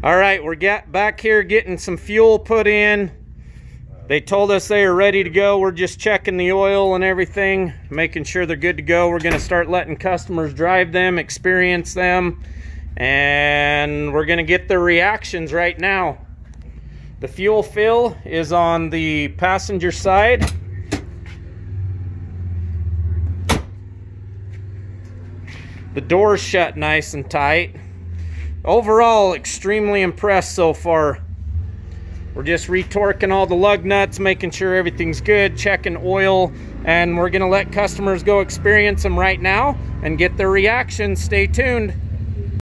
All right, we're get back here getting some fuel put in. They told us they are ready to go. We're just checking the oil and everything, making sure they're good to go. We're gonna start letting customers drive them, experience them, and we're gonna get their reactions right now. The fuel fill is on the passenger side. The door's shut nice and tight. Overall, extremely impressed so far. We're just retorquing all the lug nuts, making sure everything's good, checking oil, and we're gonna let customers go experience them right now and get their reactions. Stay tuned.